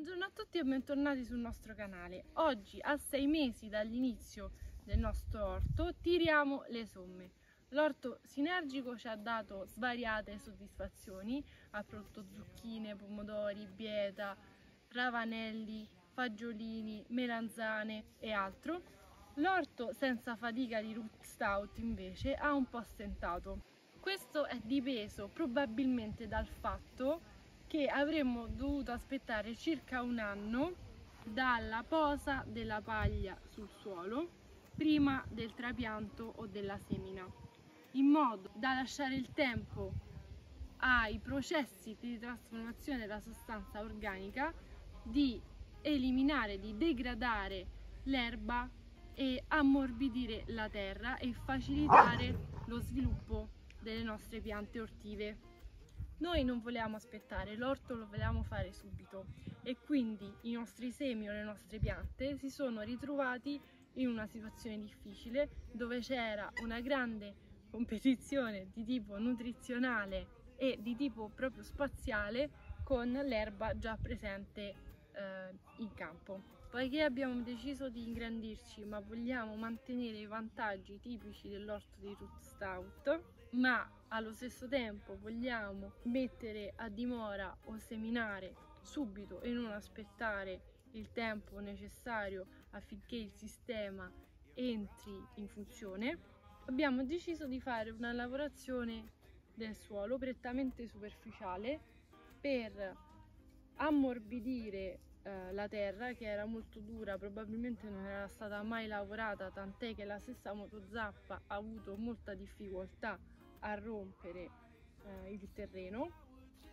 Buongiorno a tutti e bentornati sul nostro canale. Oggi, a sei mesi dall'inizio del nostro orto, tiriamo le somme. L'orto sinergico ci ha dato svariate soddisfazioni, ha prodotto zucchine, pomodori, bieta, ravanelli, fagiolini, melanzane e altro. L'orto senza fatica di root stout invece ha un po' stentato. Questo è dipeso probabilmente dal fatto che avremmo dovuto aspettare circa un anno dalla posa della paglia sul suolo prima del trapianto o della semina in modo da lasciare il tempo ai processi di trasformazione della sostanza organica di eliminare, di degradare l'erba e ammorbidire la terra e facilitare lo sviluppo delle nostre piante ortive. Noi non volevamo aspettare, l'orto lo volevamo fare subito. E quindi i nostri semi o le nostre piante si sono ritrovati in una situazione difficile dove c'era una grande competizione di tipo nutrizionale e di tipo proprio spaziale con l'erba già presente eh, in campo. Poiché abbiamo deciso di ingrandirci ma vogliamo mantenere i vantaggi tipici dell'orto di root stout, ma allo stesso tempo vogliamo mettere a dimora o seminare subito e non aspettare il tempo necessario affinché il sistema entri in funzione, abbiamo deciso di fare una lavorazione del suolo prettamente superficiale per ammorbidire eh, la terra che era molto dura, probabilmente non era stata mai lavorata, tant'è che la stessa motozappa ha avuto molta difficoltà a rompere eh, il terreno.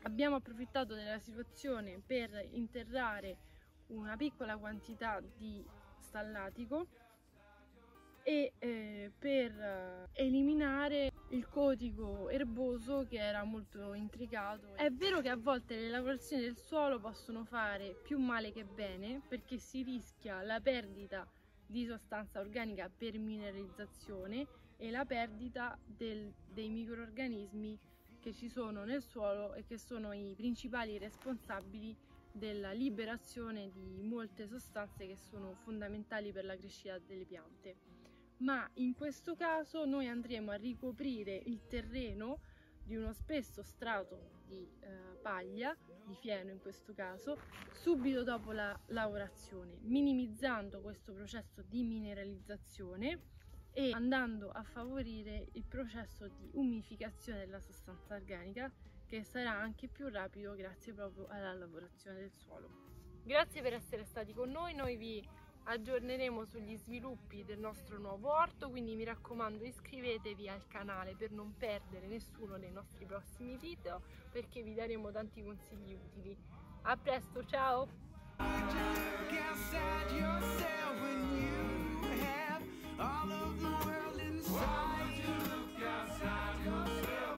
Abbiamo approfittato della situazione per interrare una piccola quantità di stallatico e eh, per eh, eliminare il cotico erboso che era molto intricato. È vero che a volte le lavorazioni del suolo possono fare più male che bene perché si rischia la perdita di sostanza organica per mineralizzazione e la perdita del, dei microorganismi che ci sono nel suolo e che sono i principali responsabili della liberazione di molte sostanze che sono fondamentali per la crescita delle piante ma in questo caso noi andremo a ricoprire il terreno di uno spesso strato di eh, paglia, di fieno in questo caso, subito dopo la lavorazione, minimizzando questo processo di mineralizzazione e andando a favorire il processo di umificazione della sostanza organica che sarà anche più rapido grazie proprio alla lavorazione del suolo. Grazie per essere stati con noi, noi vi aggiorneremo sugli sviluppi del nostro nuovo orto quindi mi raccomando iscrivetevi al canale per non perdere nessuno dei nostri prossimi video perché vi daremo tanti consigli utili. A presto ciao